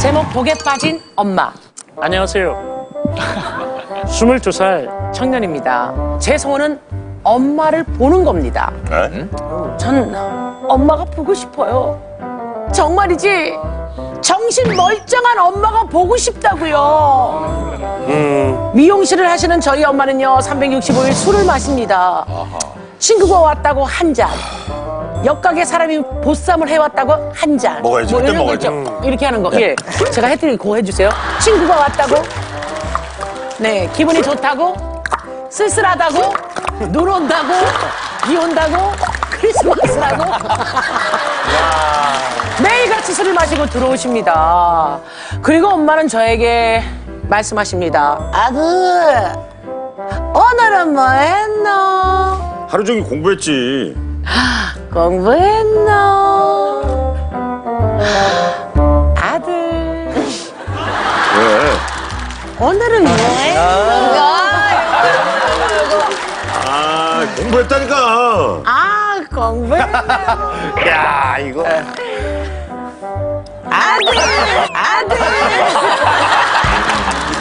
제목 독에 빠진 엄마. 안녕하세요. 22살 청년입니다. 제 소원은 엄마를 보는 겁니다. 네? 전 엄마가 보고 싶어요. 정말이지. 정신 멀쩡한 엄마가 보고 싶다고요. 미용실을 하시는 저희 엄마는요, 365일 술을 마십니다. 친구가 왔다고 한 잔. 옆가게 사람이 보쌈을 해왔다고 한 잔. 먹어야지. 뭐 그때 이런 거 먹어야지. 있죠. 이렇게 하는 거. 예. 제가 해드리고 해주세요. 친구가 왔다고. 네. 기분이 좋다고. 쓸쓸하다고. 눈 온다고. 비 온다고. 크리스마스라고. 매일같이 술을 마시고 들어오십니다. 그리고 엄마는 저에게 말씀하십니다. 아들, 오늘은 뭐 했노? 하루 종일 공부했지. 공부했노? 아들, 왜? 오늘은 뭐 했노? 아, 공부했다니까. 아, 공부했노? 야, 이거. 아들, 아들.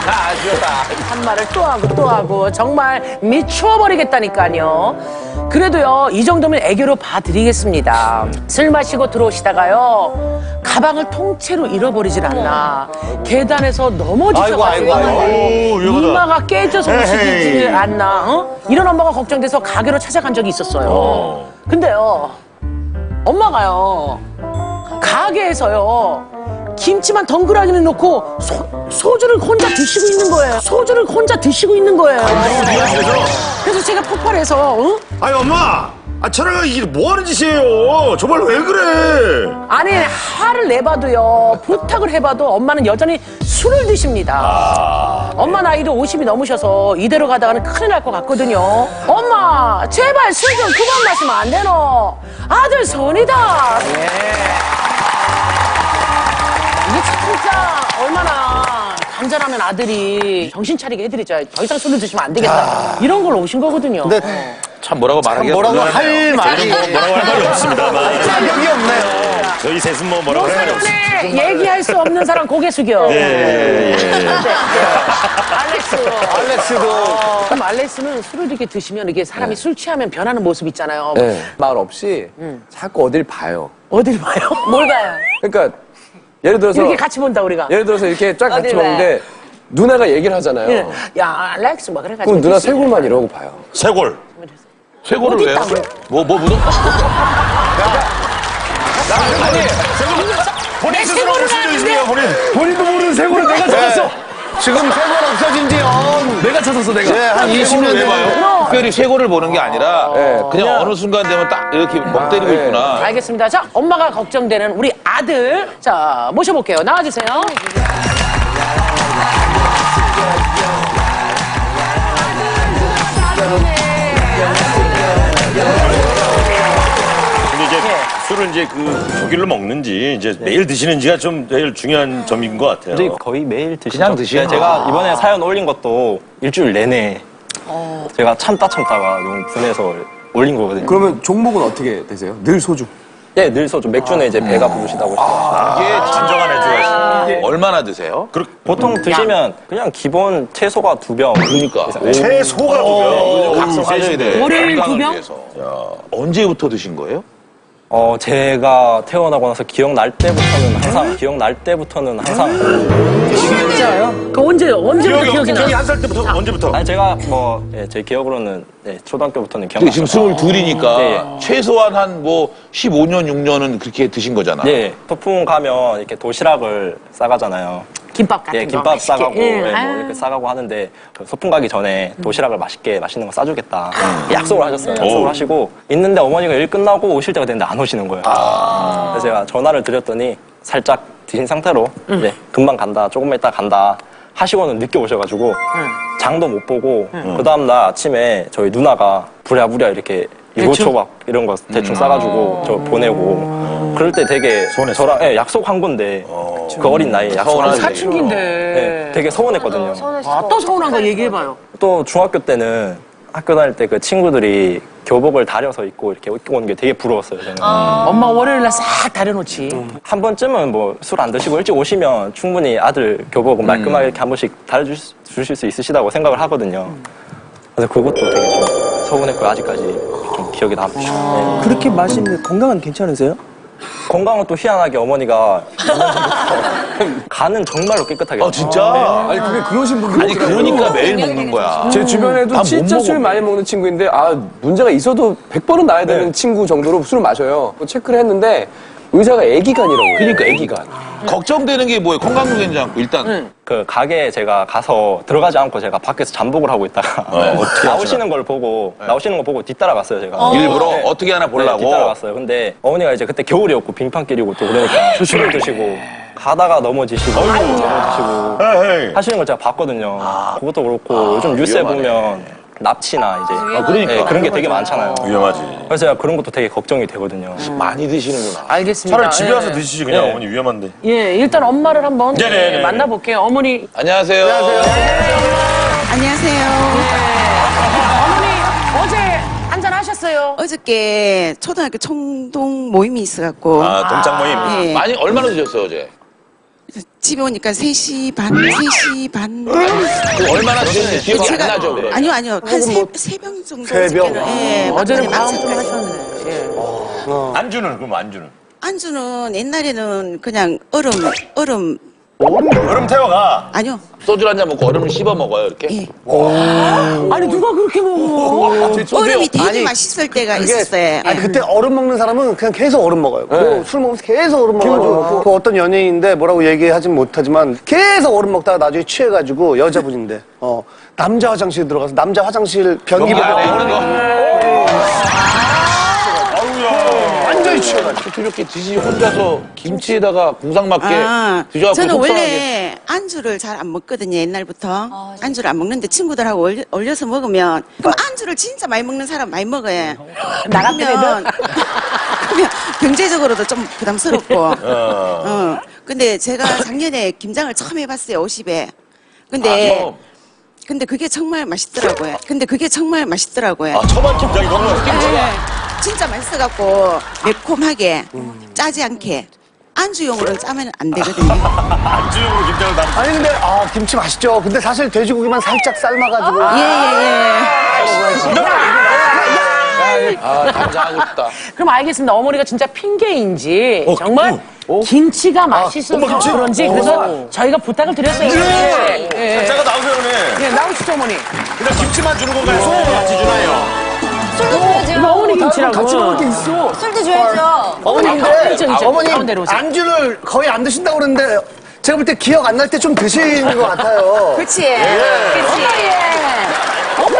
한 말을 또 하고 또 하고 정말 미쳐버리겠다니까요. 그래도요 이 정도면 애교로 봐드리겠습니다. 술 마시고 들어오시다가요 가방을 통째로 잃어버리질 않나. 계단에서 넘어지셔가지고 아이고, 아이고, 아이고. 위험하다. 이마가 깨져서 에헤이. 않나. 어? 이런 엄마가 걱정돼서 가게로 찾아간 적이 있었어요. 어. 근데요 엄마가요 가게에서요 김치만 덩그러니는 놓고 소, 소주를 혼자 드시고 있는 거예요. 소주를 혼자 드시고 있는 거예요. 그래서 제가 폭발해서 어? 아니, 엄마. 아, 저랑 이게 뭐 하는 짓이에요? 정말 왜 그래? 아니 화를 내봐도요 부탁을 해봐도 엄마는 여전히 술을 드십니다. 엄마 나이도 50이 넘으셔서 이대로 가다가는 큰일 날 것 같거든요. 엄마 제발 술 좀 그만 마시면 안 되노? 아들 손이다. 이게 진짜 얼마나 간절하면 아들이 정신 차리게 해드리자. 더 이상 술을 드시면 안 되겠다. 이런 걸로 오신 거거든요. 근데 참 뭐라고 말하기가 뭐라고. 할 말이 뭐 뭐라고 할 말이 없습니다만. 자격이 없네요. 저희 셋은 뭐 뭐라고 할 말이 없습니다. 얘기할 수 없는 사람 고개 숙여. 예, 예, 예. 알렉스. 알렉스도 그럼 알렉스는 술을 이렇게 드시면 이게 사람이 술 취하면 변하는 모습 있잖아요. 네. 말 없이 자꾸 어딜 봐요. 어딜 봐요? 뭘 봐요? 그러니까 예를 들어서 이렇게 같이 본다 우리가. 예를 들어서 이렇게 쫙 같이 먹는데 누나가 얘기를 하잖아요. 예. 야 알렉스 뭐 그래가지고. 그럼 누나 쇄골만 이러고 봐요. 쇄골. 쇄골을 왜요? 뭐, 뭐 묻어? 본인 스스로 쇄골을 보신 적 있습니까, 본인? 본인도 모르는 쇄골을 내가 찾았어. 지금 세번 없어진 지요. 내가 찾았어 내가. 네, 한 20년 왜 봐요? 특별히 쇄골을 보는 게 아니라 네. 그냥 어느 순간 되면 딱 이렇게 멍 때리고 네. 있구나. 알겠습니다. 자, 엄마가 걱정되는 우리 아들. 자, 모셔볼게요. 나와주세요. 술을 이제 그 조길로 먹는지 이제 매일 드시는지가 좀 제일 중요한 점인 것 같아요. 근데 거의 매일 드시죠. 그냥 드시나? 제가 이번에 사연 올린 것도 일주일 내내 제가 참다 참다가 너무 분해서 올린 거거든요. 그러면 종목은 어떻게 되세요? 늘 소주. 예, 늘 소주 맥주는 이제 배가 부르시다고 하시죠. 이게 진정한 애주가 얼마나 드세요? 보통 드시면 그냥 기본 채소가 두 병. 그러니까. 채소가 두요 각성하셔야 돼. 월요일 두 건강을 병? 위해서. 야, 언제부터 드신 거예요? 어, 제가 태어나고 나서 기억날 때부터는 항상 기억날 때부터는 항상 진짜요? 그 언제, 언제부터 기억이 기억이 나? 기억이 한 살 때부터 언제부터? 아니 제가 뭐 제 기억으로는 예, 초등학교부터는 근데 지금 기억나요. 스물 둘이니까 네. 최소한 한 뭐 15년, 6년은 그렇게 드신 거잖아. 예, 소풍 가면 이렇게 도시락을 싸가잖아요. 김밥 같은 예, 거. 김밥 맛있게. 싸가고 예. 예, 뭐 아유. 이렇게 싸가고 하는데 그 소풍 가기 전에 도시락을 맛있게 맛있는 거 싸주겠다 약속을 하셨어요. 약속을 오. 하시고 있는데 어머니가 일 끝나고 오실 때가 됐는데 안 오시는 거예요. 그래서 제가 전화를 드렸더니 살짝 드신 상태로 이제 금방 간다, 조금만 있다 간다 하시고는 늦게 오셔가지고 장도 못 보고 그 다음 날 아침에 저희 누나가 부랴부랴 이렇게 유고초밥 이런 거 대충 싸가지고 저 보내고 그럴 때 되게 서운했어? 저랑 예, 약속한 건데 그 어린 나이에 서운하지. 사춘기인데. 네, 되게 서운했거든요. 아, 또 서운한 거 얘기해봐요. 또 중학교 때는 학교 다닐 때 그 친구들이 교복을 다려서 입고 이렇게 입고 오는 게 되게 부러웠어요 저는. 엄마 월요일 날 싹 다려놓지. 한 번쯤은 뭐 술 안 드시고 일찍 오시면 충분히 아들 교복은 말끔하게 이렇게 한 번씩 다려주실 수 있으시다고 생각을 하거든요. 그래서 그것도 되게 좀 서운했고 아직까지 좀 기억에 남죠. 네. 그렇게 마시는데 건강은 괜찮으세요? 건강은 또 희한하게 어머니가 간은 정말로 깨끗하게. 아, 진짜? 아 니 그게 그러신 분들 아니, 그러니까 매일 먹는 거야. 제 주변에도 못 진짜 먹어. 술 많이 먹는 친구인데 아 문제가 있어도 100번은 나야 되는 친구 정도로 술을 마셔요. 체크를 했는데 의사가 애기간이라고. 그러니까 애기가. 걱정되는 게 뭐예요? 건강도 괜찮고, 일단. 그 가게에 제가 가서 들어가지 않고 제가 밖에서 잠복을 하고 있다가 나오시는 걸 보고 나오시는 거 보고 뒤따라갔어요 제가. 일부러 네. 어떻게 하나 네, 보려고. 뒤따라갔어요. 근데 어머니가 이제 그때 겨울이었고 빙판길이고 또 그러니까 술을 드시고 가다가 넘어지시고 넘어지시고. 하시는 걸 제가 봤거든요. 그것도 그렇고 요즘 뉴스에 위험하네. 보면 납치나 이제 아, 그러니까. 네, 그런 게 되게 많잖아요. 위험하지. 그래서 제가 그런 것도 되게 걱정이 되거든요. 많이 드시는구나. 알겠습니다. 차라리 집에 예. 와서 드시지 그냥 네. 어머니 위험한데. 예, 일단 엄마를 한번 네네네. 예, 만나볼게요. 어머니, 안녕하세요. 안녕하세요. 어머니 어제 한잔 하셨어요? 어저께 초등학교 총동 모임이 있어갖고 아 동창 모임. 예, 많이, 얼마나 드셨어요, 어제? 집에 오니까 3시 반, 3시 반. 얼마나 드셨는지 기억이 안 나죠, 그럼? 아니요, 아니요. 한 세, 세병 정도. 세 병? 예, 어제는 막판에 마음 좀. 하셨네. 예. 안주는 그럼 안주는. 안주는 옛날에는 그냥 얼음, 얼음, 얼음 태워가. 아니요. 소주 한 잔 먹고 얼음을 씹어 먹어요, 이렇게? 예. 아니 누가 그렇게 먹어? 얼음이 되게 아니, 맛있을 때가 그게- 있었어요. 아니 예. 그때 얼음 먹는 사람은 그냥 계속 얼음 먹어요. 그술 먹으면서 계속 얼음 먹어가지고 그 어떤 연예인인데 뭐라고 얘기하진 못하지만 계속 얼음 먹다가 나중에 취해가지고 여자분인데 어 남자 화장실 들어가서 남자 화장실 변기 아, 네, 보고 그런 거. 어떻게 이렇게 드시 혼자서 김치에다가 궁상 맞게 아, 드셔갖고 저는 속상하게. 원래 안주를 잘 안 먹거든요, 옛날부터. 안주를 안 먹는데 친구들하고 얼려, 얼려서 먹으면, 그럼 안주를 진짜 많이 먹는 사람 많이 먹어요. 나 같은 그러면, 그러면 경제적으로도 좀 부담스럽고. 어. 근데 제가 작년에 김장을 처음 해봤어요, 50에. 근데, 아? 근데 그게 정말 맛있더라고요. 근데 그게 정말 맛있더라고요. 아 처음 김장이 너무 맛있게. 네, 진짜 맛있어갖고 매콤하게 짜지 않게 안주용으로는 짜면 안 되거든요. 안주용으로 김장을 담. 아니 근데 아 김치 맛있죠. 근데 사실 돼지고기만 살짝 삶아가지고 예예예. 아, 감사하고 싶다. 그럼 알겠습니다. 어머니가 진짜 핑계인지 정말 김치가 맛있어서 엄마 김치? 그런지 그래서 저희가 부탁을 드렸어요. 예. 예. 잠깐 나오세요 오늘. 예, 나오시죠 어머니. 그냥 김치만 주는 건가요? 소금 같이 주나요? 이거 어머니 김치라고. 같이 먹을 게 있어. 술도 줘야죠. 어머니 아, 어머니. 안주를 거의 안 드신다고 그러는데 제가 볼 때 기억 안 날 때 좀 드시는 것 같아요. 그렇지. 엄마 예. 엄마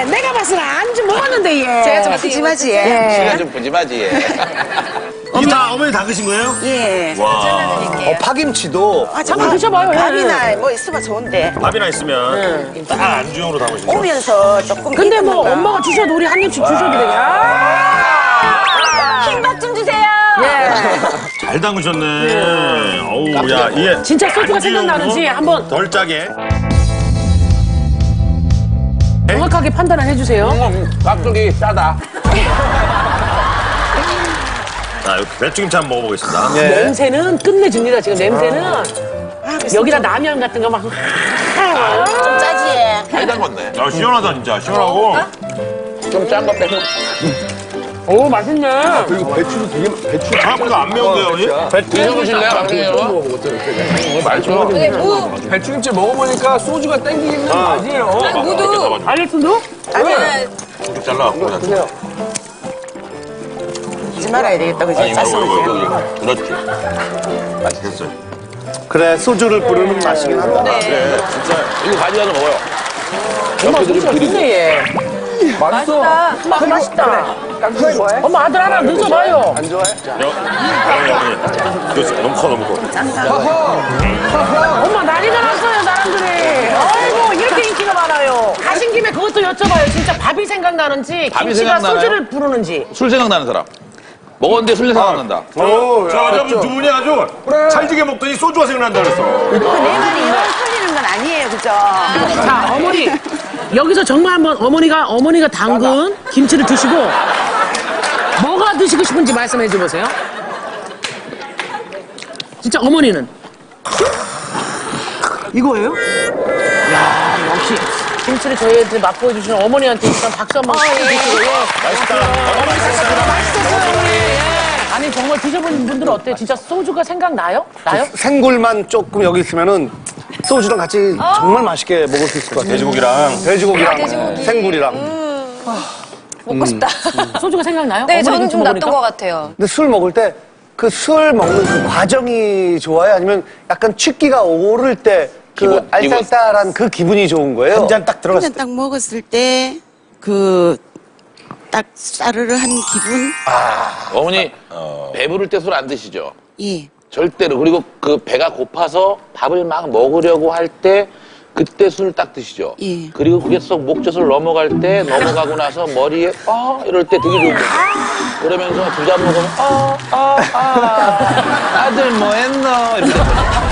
예. 내가 봤을 때 안주 먹었는데 예. 제가 좀 푸짐하지. 예. 시간 좀 푸짐하지. 이게 다 어머니 다 드신 거예요? 예. 어, 파김치도 아, 한번 드셔봐요. 예. 밥이나 뭐 있으면 좋은데 밥이나 있으면 다 안주용으로 담으신 거. 오면서 조금. 근데 뭐 있는 거. 엄마가 주셔도 우리 한 입씩 주셔도 되냐? 아! 흰밥 좀 주세요. 예. 잘 담으셨네. 어우 야 이게 진짜 소주가 생각나는지 한번 덜 짜게. 정확하게 판단을 해주세요. 깍두기 짜다. 자 이렇게 배추김치 한번 먹어보겠습니다. 냄새는 끝내줍니다. 지금 냄새는 아, 여기다 라면 같은 거 막. 좀 짜지. 잘 담궜네. 아 시원하다 진짜 시원하고. 좀 짠 거 빼고. 오 맛있네. 그리고 배추도 되게 배추 생각보다 안 매운데요? 드셔보실래요, 막내 여러분? 맛있어. 이게 무, 배추김치 먹어보니까 소주가 땡기는 맛이에요. 무도. 아니면 이렇게 잘라갖고 그냥. 하지 말아야 되겠다. 그지? 아니 이거 짰으면 이거 돼요. 이거 그렇지. 맛있겠어요. 그래 소주를 부르는 맛이긴 하다. 이거 가져가서 먹어요. 엄마 소주가 좋네 얘. 맛있어. 엄마 맛있다. 엄마 아들 하나 넣어줘봐요. 안 좋아해? 여, 어머니 어머니. 그렇지 너무 커 너무 커. 엄마 난리가 났어요 사람들이. 아이고 이렇게 인기가 많아요. 가신 김에 그것도 여쭤봐요. 진짜 밥이 생각나는지 밥이 김치가 생각나나요? 소주를 부르는지. 술 생각나는 사람. 먹었는데 술 생각난다. 저 여자분 두 분이 아주 찰지게 먹더니 소주가 생각난다 그랬어. 그내 말이 영 틀리는 건 아니에요. 그죠? 자 어머니 여기서 정말 한번 어머니가 어머니가 담근 김치를 드시고 뭐가 드시고 싶은지 말씀해 줘 보세요. 진짜 어머니는 이거예요? 야 역시 김치를 저희한테 맛보여 주시는 어머니한테 일단 박수 한번 주시고요. 맛있다. 맛있었어요 어머니. 예. 아니 정말 드셔본 분들은 어때요? 진짜 소주가 생각나요? 나요? 생굴만 조금 여기 있으면은 소주랑 같이 정말 맛있게 먹을 수 있을 것 같아요. 돼지고기랑 돼지고기랑 돼지고기. 생굴이랑. 먹고 싶다. 소주가 생각나요? 네, 어머니 저는 김치 좀 먹으니까? 났던 것 같아요. 근데 술 먹을 때 그 술 먹는 그 과정이 좋아요? 아니면 약간 취기가 오를 때 그 기분, 알쌀쌀한 그 기분이 좋은 거예요? 한 잔 딱 들어갔을 한잔 딱 먹었을 때 그 딱 싸르르 한 기분 어머니 배부를 때 술 안 드시죠? 예 절대로. 그리고 그 배가 고파서 밥을 막 먹으려고 할 때 그때 술을 딱 드시죠. 예. 그리고 그게 쏙 목젖을 넘어갈 때 넘어가고 나서 머리에 아 이럴 때 되게 좋은 거죠. 그러면서 두 잔 먹으면 아아 아, 아들 뭐 했노 이렇게 아,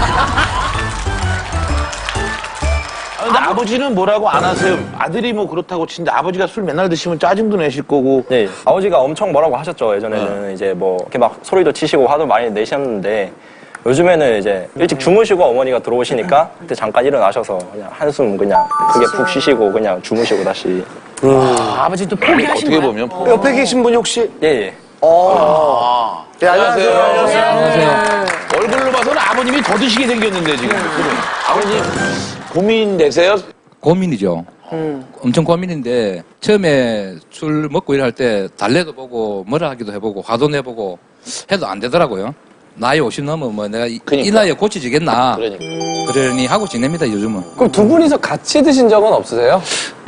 근데 아버 지는 뭐라고 안 하세요? 아들이 뭐 그렇다고 치는데 아버지가 술 맨날 드시면 짜증도 내실 거고 네, 아버지가 엄청 뭐라고 하셨죠. 예전에는 이제 뭐 이렇게 막 소리도 치시고 화도 많이 내셨는데 요즘에는 이제 일찍 주무시고 어머니가 들어오시니까 그때 잠깐 일어나셔서 그냥 한숨 그냥 크게 푹 쉬시고 그냥 주무시고 다시 아, 아버지 또 포기하신 어떻게 거예요? 보면 옆에 계신 분이 혹시 예, 예. 어. 네, 안녕하세요. 안녕하세요. 얼굴로 봐서는 아버님이 더 드시게 생겼는데 지금. 아버님 고민 되세요? 고민이죠. 엄청 고민인데 처음에 술 먹고 일할 때 달래도 보고 뭐라 하기도 해보고 화도 내보고 해도 안 되더라고요. 나이 50 넘으면 뭐 내가 이, 이 그러니까. 나이에 고치지겠나 그러니까. 그러니 하고 지냅니다 요즘은. 그럼 두 분이서 같이 드신 적은 없으세요?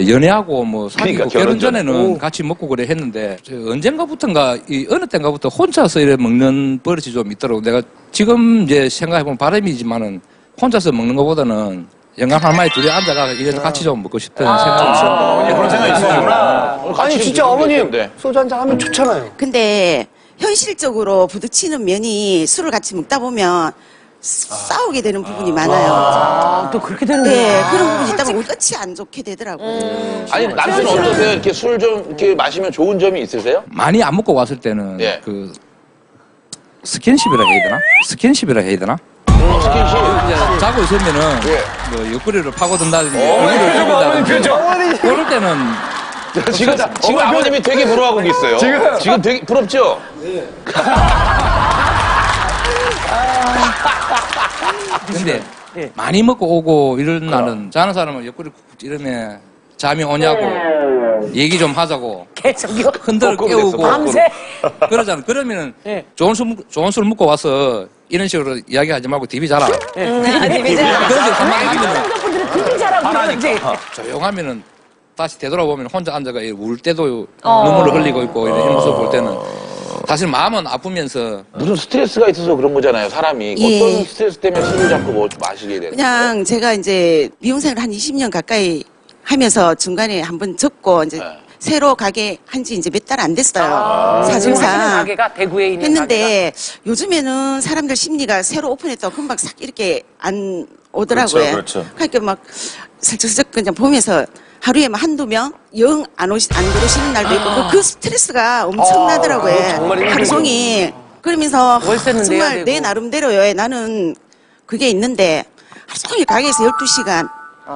연애하고 뭐 사귀고 그러니까 결혼 결혼 전. 전에는 같이 먹고 그래 했는데 저 언젠가부터인가 이 어느 때인가부터 혼자서 이래 먹는 버릇이 좀 있더라고. 내가 지금 이제 생각해보면 바람이지만은 혼자서 먹는 것보다는 영감 할머니 둘이 앉아가 이래서 같이 좀 먹고 싶다는 생각이 있어요. 그런 생각이 있으시구나. 아니 진짜 어머님 소주 한잔 하면 좋잖아요. 근데 현실적으로 부딪히는 면이 술을 같이 먹다 보면 싸우게 되는 부분이 많아요. 아, 또 그렇게 되는 거예요. 네, 그런 부분이 있다 보면 끝이 안 좋게 되더라고요. 아니 남편 어떠세요? 이렇게 술 좀 이렇게 마시면 좋은 점이 있으세요? 많이 안 먹고 왔을 때는 예. 그 스킨십이라 해야 되나? 스킨십이라 해야 되나? 스킨십. 이제 자고 있으면은 예. 뭐 옆구리를 파고든다든지 얼굴을 찌른다든지 그럴 때는 지금 지금 아버님이 되게 부러워하고 계세요. 지금 지금 되게 부럽죠? 근데 예. 많이 먹고 오고 이런 날은 자는 사람은 옆구리 쿡 찌르면 잠이 오냐고 얘기 좀 하자고. 계속요. 흔들어 거꾸로 깨우고. 밤새. 그러잖아. 그러면은 예. 좋은 술 먹- 좋은 술 먹고 와서 이런 식으로 이야기하지 말고 디비 자라. 아니, 이제 그런데 한마디 하면은 남자분들은 그렇게 잘하고 그러는지. 조용하면은 다시 되돌아보면 혼자 앉아가 울 때도 눈물을 흘리고 있고 이런 모습 볼 때는. 사실 마음은 아프면서 무슨 스트레스가 있어서 그런 거잖아요, 사람이. 예. 어떤 스트레스 때문에 술을 자꾸 뭐 마시게 되는 그냥 제가 이제 미용생을 한 20년 가까이 하면서 중간에 한번 접고 이제 네. 새로 가게 한 지 이제 몇 달 안 됐어요. 지금 하시는 사실상. 가게가 대구에 있는 가게가. 했는데 요즘에는 사람들 심리가 새로 오픈했다고 금방 싹 이렇게 안 오더라고요. 그렇죠, 그렇죠. 그러니까 막 슬쩍슬쩍 그냥 보면서 하루에 막 한두 명 영 안 오시 안 들어오시는 날도 있고 그- 그 스트레스가 엄청나더라고요. 정말 하루. 종일 그러면서 월세는 내야 정말. 내 나름대로요. 나는 그게 있는데 하루 종일 가게에서 12시간 음,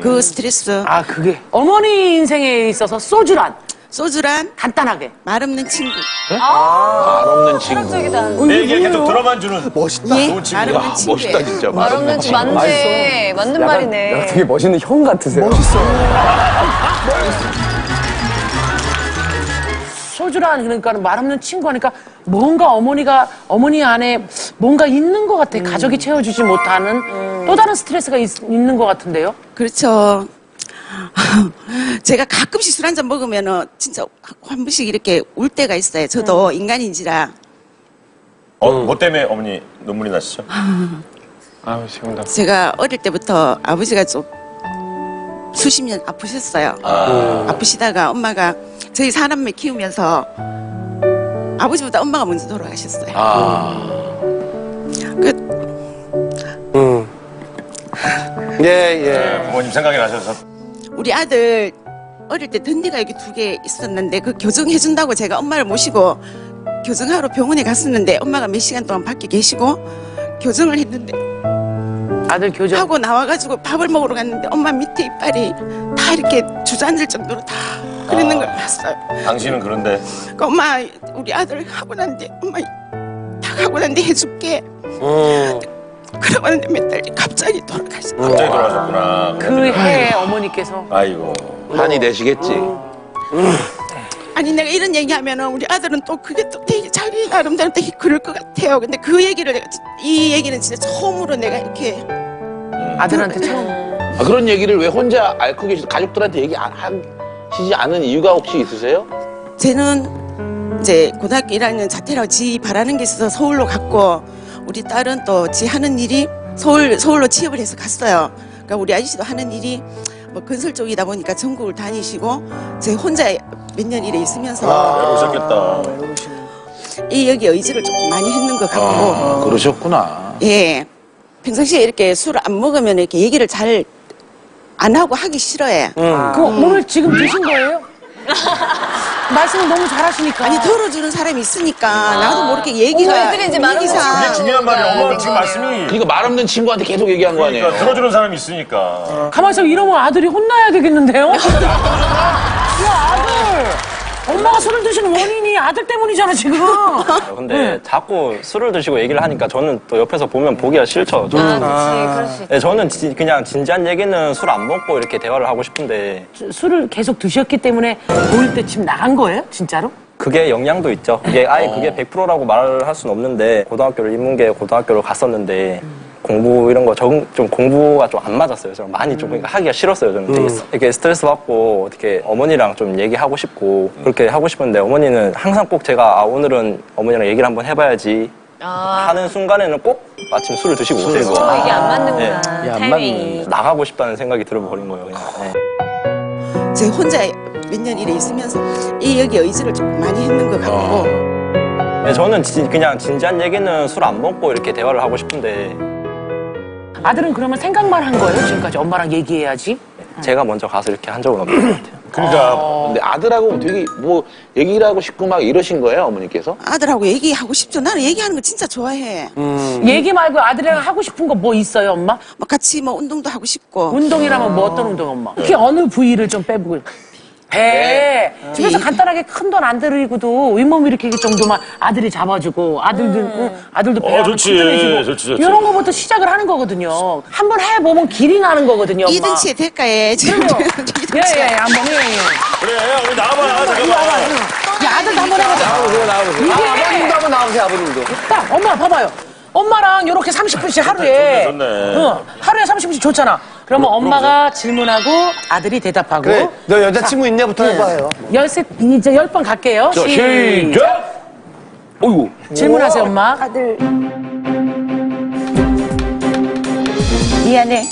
그 스트레스 아, 그게. 어머니 인생에 있어서 소주란 소주란 간단하게. 말 없는 친구 말 없는 친구. 적이다. 내 얘기 계속 들어만 주는 멋있다. 예? 좋은 친구야. 말 없는 아, 친구 멋있다, 진짜. 말 없는 집 맞네. 맞는 말이네. 약간 되게 멋있는 형 같으세요. 소주란 그러니까 말 없는 친구 하니까 뭔가 어머니가 어머니 안에 뭔가 있는 것 같아. 가족이 채워주지 못하는 또 다른 스트레스가 있, 있는 것 같은데요. 그렇죠. 제가 가끔씩 술 한 잔 먹으면은 진짜 한 번씩 이렇게 울 때가 있어요. 저도 인간인지라. 어, 뭐 때문에 어머니 눈물이 나시죠? 아유, 지금 제가 어릴 때부터 아버지가 좀 수십 년 아프셨어요. 아프시다가 엄마가 저희 사람을 키우면서 아버지보다 엄마가 먼저 돌아가셨어요. 그 예, 예. 부모님 생각이 나셔서. 우리 아들 어릴 때 던디가 여기 두 개 있었는데 그 교정해준다고 제가 엄마를 모시고 교정하러 병원에 갔었는데 엄마가 몇 시간 동안 밖에 계시고 교정을 했는데 아들 교정. 하고 나와가지고 밥을 먹으러 갔는데 엄마 밑에 이빨이 다 이렇게 주저앉을 정도로 다 그랬는 걸 봤어요. 당신은 그런데 그 엄마 우리 아들 하고 난데 엄마 다 하고 난데 해줄게. 그러고 난데 몇달 뒤 갑자기 돌아가셨어. 갑자기 돌아가셨구나. 그해 어머니께서 아이고. 한이 되시겠지. 아니 내가 이런 얘기하면은 우리 아들은 또 그게 또 되게 자기 나름대로 되게 그럴 것 같아요. 근데 그 얘기를 내가 진- 이 얘기는 진짜 처음으로 내가 이렇게 아들한테 처음. 아, 그런 얘기를 왜 혼자 앓고 계시 가족들한테 얘기 안 하시지 않은 이유가 혹시 있으세요? 쟤는 이제 고등학교 1학년 자퇴라고 지 바라는 게 있어서 서울로 갔고 우리 딸은 또 지 하는 일이 서울 서울로 취업을 해서 갔어요. 그러니까 우리 아저씨도 하는 일이 뭐 건설 쪽이다 보니까 전국을 다니시고 제 혼자 몇 년 일에 있으면서 오셨겠다. 이 여기 의지를 조금 많이 했는 것 같고 아, 그러셨구나. 예 평상시에 이렇게 술 안 먹으면 이렇게 얘기를 잘 안 하고 하기 싫어해. 그 오늘 지금 드신 거예요? 말씀을 너무 잘하시니까. 아니 들어주는 사람이 있으니까 나도 모르게 얘기가 어머니들이 이제 말하는 얘기상 그게 중요한 말이야. 엄마 지금 말씀이 그러니까 말 없는 친구한테 계속 얘기한 거 아니에요? 그러니까 들어주는 사람이 있으니까. 가만히 있어 이러면 아들이 혼나야 되겠는데요? 야 아들 엄마가 술을 드시는 원인이 아들 때문이잖아 지금 근데 자꾸 술을 드시고 얘기를 하니까 저는 또 옆에서 보면 보기가 싫죠. 저는, 아, 그렇지. 그럴 수 있지. 네, 저는 진- 그냥 진지한 얘기는 술 안 먹고 이렇게 대화를 하고 싶은데 술을 계속 드셨기 때문에 보일 때집 나간 거예요? 진짜로? 그게 영향도 있죠. 이게 아예 그게 100%라고 말을 할 수는 없는데 고등학교를 인문계 고등학교를 갔었는데 공부 이런 거좀 공부가 좀 안 맞았어요. 저는 많이 좀 그러니까 하기가 싫었어요. 저는 되게 스- 이렇게 스트레스 받고 어떻게 어머니랑 좀 얘기하고 싶고 그렇게 하고 싶은데 어머니는 항상 꼭 제가 아, 오늘은 어머니랑 얘기를 한번 해봐야지 아, 하는 순간에는 꼭 마침 술을 드시고 오세요. 어, 이게 안 맞는구나. 안 타이밍이. 나가고 싶다는 생각이 들어버린 거예요. 그냥. 네. 제 혼자 몇 년 일에 있으면서 이 여기 의지를 조금 많이 했는 것 같고 네, 저는 진- 그냥 진지한 얘기는 술 안 먹고 이렇게 대화를 하고 싶은데 아들은 그러면 생각만 한 거예요? 지금까지 엄마랑 얘기해야지 제가 먼저 가서 이렇게 한 적은 없는 것 같아요. 그러니까 근데 아들하고 되게 뭐 얘기를 하고 싶고 막 이러신 거예요, 어머니께서? 아들하고 얘기하고 싶죠. 나는 얘기하는 거 진짜 좋아해. 얘기 말고 아들이랑 하고 싶은 거 뭐 있어요 엄마? 뭐 같이 뭐 운동도 하고 싶고 운동이라면 뭐 어떤 운동 엄마? 특히 어느 부위를 좀 빼보고 배. 집에서 간단하게 큰 돈 안 들이고도 윗몸 일으키기 정도만 아들이 잡아주고 아들들 응, 아들도 배 어, 하나 좋지. 튼튼해지고 좋지, 좋지. 이런 거부터 시작을 하는 거거든요. 한번 해보면 길이 나는 거거든요. 엄마. 이등치의 대가에 지금 그럼요. 이등치에 예예 한번 해. 그래, 우리 나와봐. 잠깐만. 야 아들도 한번 해보자. 나와보세요, 나와보세요. 이게 아버님도 한번 나와보세요, 아버님도. 딱 엄마 봐봐요. 엄마랑 이렇게 30분씩 하루에 좋네, 좋네. 응, 하루에 30분씩 좋잖아. 그러면 엄마가 질문하고 아들이 대답하고 그래, 너 여자친구 있냐부터 해봐요. 열세 이제 열 번 갈게요. 자, 시작! 어이구. 질문하세요, 엄마. 아들 미안해.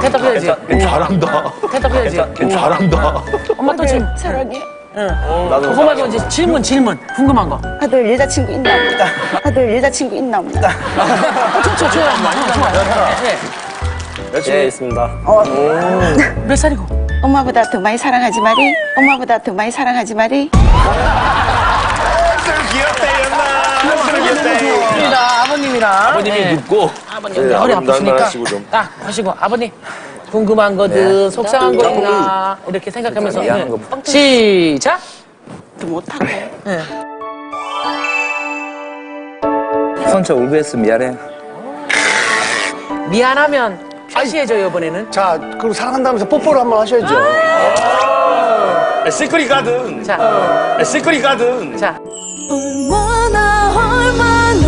대답해야지. 잘한다. 대답해야지. 잘한다. 엄마 또 질문. 사랑해. 나도 그거 말고 이제 질문, 질문. 궁금한 거. 아들 여자친구 있나 없나? 아들 여자친구 있나 없나? 어, 좋죠, 좋아요, 엄마. 응, 좋아요. 네. 예 있습니다. 몇 살이고? 엄마보다 더 많이 사랑하지 말이. 엄마보다 더 많이 사랑하지 말이. 좋습니다. 아버님이랑. 아버님이 네. 눕고. 아버님 네, 허리 아버님 아프시니까 좀. 딱 하시고 아버님 궁금한 거든 속상한 거 있나 이렇게 생각하면서 미안한 네. 거 시작 더 못하고. 혼자 울고 했어 미안해. 미안하면 표시해줘요 이번에는 자, 그리고 사랑한다면서 뽀뽀를 한번 하셔야죠. 시크릿 가든. 자, 시크릿 가든. 자 얼마나 얼마나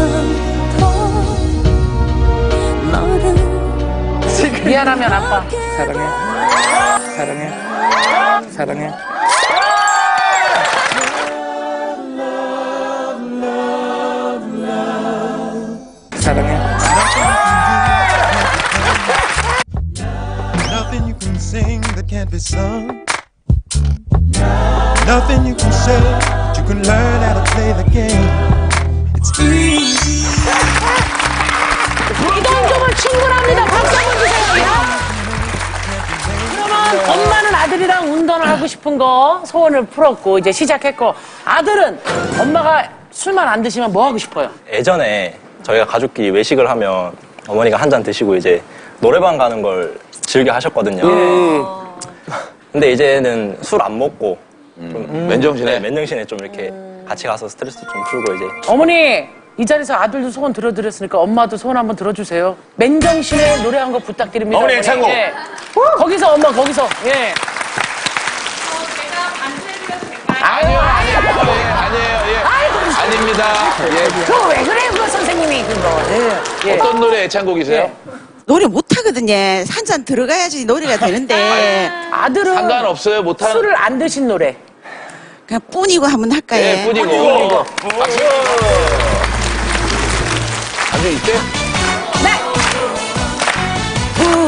더 너를 미안하면 아빠. 사랑해. 사랑해. 사랑해. Can't be sung. Nothing you can say that you can learn how to play the game. It's easy. 이동종을 충분합니다 박수 한번 주세요 야. 아들이랑 운동을 하고 싶은 거 소원을 풀었고 이제 시작했고 아들은 엄마가 술만 안 드시면 뭐 하고 싶어요? 예전에 저희가 가족끼리 외식을 하면 어머니가 한 잔 드시고 이제 노래방 가는 걸 즐겨 하셨거든요. 근데 이제는 술 안 먹고 좀 맨정신에? 네, 맨정신에 좀 이렇게 같이 가서 스트레스 좀 풀고 이제 어머니 이 자리에서 아들도 소원 들어드렸으니까 엄마도 소원 한번 들어주세요. 맨정신에 노래 한곡 부탁드립니다. 어머니 애창곡. 예. 거기서 엄마 거기서 예. 아니요, 아니에요, 예, 아니에요, 예. 아이고 아닙니다. 예. 그거 왜 그래 그거 선생님이 그거. 예. 예. 어떤 노래 애창곡이세요? 예. 노래 못하거든요. 한 잔 들어가야지 노래가 되는데 아들은 상관없어요, 못하는. 술을 안 드신 노래. 그냥 뿐이고 한번 할까요? 예, 뿐이고. 박수! 앉아 있대? 네.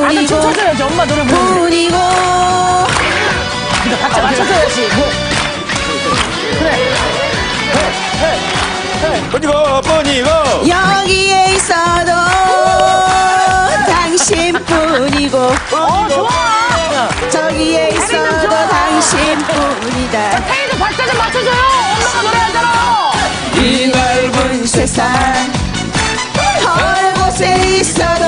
아들 춤 춰줘야지 엄마 노래 부르는데. 뿐이고 같이 맞춰줘야지. 그래. 뻔이고 뻔이고 여기에 있어도 당신뿐이고 어 좋아. 저기에 있어도. 당신뿐이다 테이도 박자 좀 맞춰줘요. 엄마가 노래하잖아. 이 넓은 세상 어느 곳에 있어도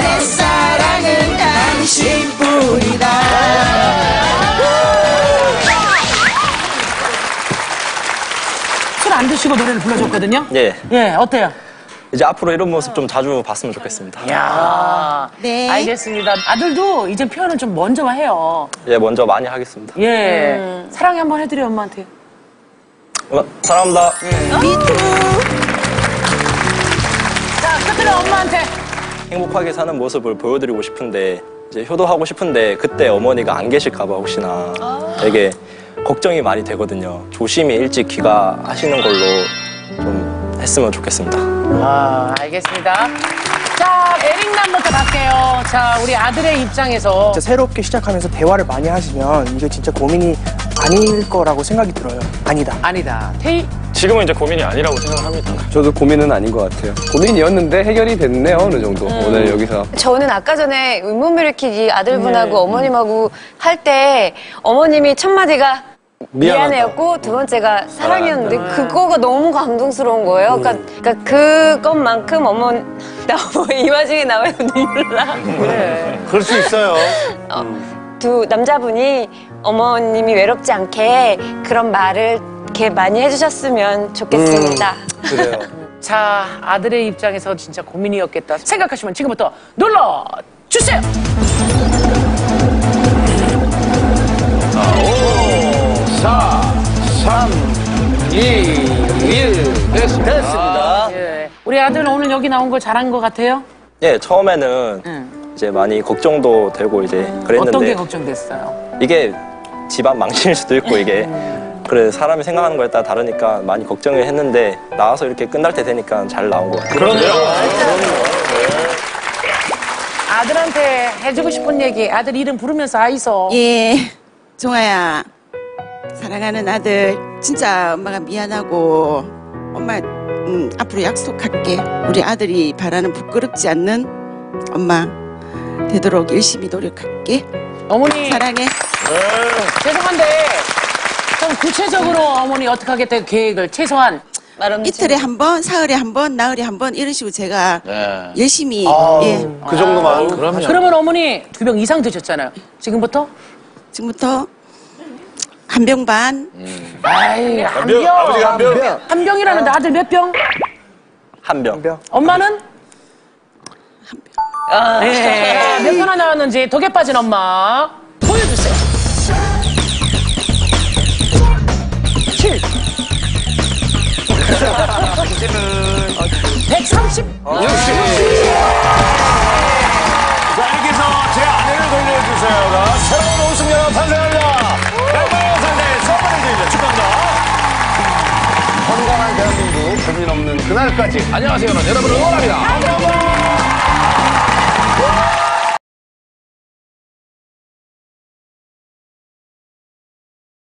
내 사랑은 당신뿐이다 술 안 드시고 노래를 불러줬거든요. 예 예, 어때요? 이제 앞으로 이런 모습 좀 자주 봤으면 좋겠습니다. 야, 네. 알겠습니다. 아들도 이제 표현을 좀 먼저 해요. 예 먼저 많이 하겠습니다. 예, 사랑해 한번 해드려 엄마한테. 어, 사랑합니다. 미투 자, 끝으로 엄마한테. 행복하게 사는 모습을 보여드리고 싶은데 이제 효도하고 싶은데 그때 어머니가 안 계실까봐 혹시나 되게 걱정이 많이 되거든요. 조심히 일찍 귀가하시는 걸로 좀 했으면 좋겠습니다. 아, 알겠습니다. 자, 에릭남부터 갈게요. 자, 우리 아들의 입장에서 진짜 새롭게 시작하면서 대화를 많이 하시면 이게 진짜 고민이 아닐 거라고 생각이 들어요. 아니다. 아니다. 테이 지금은 이제 고민이 아니라고 생각합니다. 저도 고민은 아닌 것 같아요. 고민이었는데 해결이 됐네요, 어느 정도. 오늘 여기서. 저는 아까 전에 의문을 일으키기 아들분하고 네. 어머님하고 할 때 어머님이 첫 마디가 미안해였고 두 번째가 사랑이었는데 그거가 너무 감동스러운 거예요. 그러니까, 그러니까 그것만큼 어머 나이 와중에 나와요 눈물 나. 그럴 수 있어요. 두 남자분이 어머님이 외롭지 않게 그런 말을 이렇게 많이 해주셨으면 좋겠습니다. 그래요. 자, 아들의 입장에서 진짜 고민이었겠다. 생각하시면 지금부터 눌러 주세요. 사, 삼, 이, 일. 됐습니다. 됐습니다. 예. 우리 아들은 오늘 여기 나온 걸 잘한 것 같아요? 예 처음에는 이제 많이 걱정도 되고 이제 그랬는데 어떤 게 걱정됐어요? 이게 집안 망칠 수도 있고 이게 그래 사람이 생각하는 거에 따라 다르니까 많이 걱정을 했는데 나와서 이렇게 끝날 때 되니까 잘 나온 것 같아요. 아들한테 해주고 싶은 얘기, 아들 이름 부르면서 아이소. 예 종아야 사랑하는 아들 진짜 엄마가 미안하고 엄마 음, 앞으로 약속할게 우리 아들이 바라는 부끄럽지 않는 엄마 되도록 열심히 노력할게 어머니 사랑해 죄송한데 좀 구체적으로 어머니 어떻게 하겠다 계획을 최소한 이틀에 한 번, 사흘에 한 번, 나흘에 한 번 이런 식으로 제가 네. 열심히 예 그 정도만. 그러면 어머니 두 병 이상 드셨잖아요. 지금부터? 지금부터 한 병 반, 아이 한 병, 병. 아버지가 한 병. 한 병이라는데 아들 몇 병? 한 병. 엄마는? 한 병. 네. 몇 병나 나왔는지 독에 빠진 엄마 보여주세요. 7. 130. 자 이렇게 해서 제 아내를 돌려주세요가 새로운 우승자가 탄생합니다. 선 대한민국 고민 없는 그날까지. 안녕하세요. 여러분 응원합니다. 와!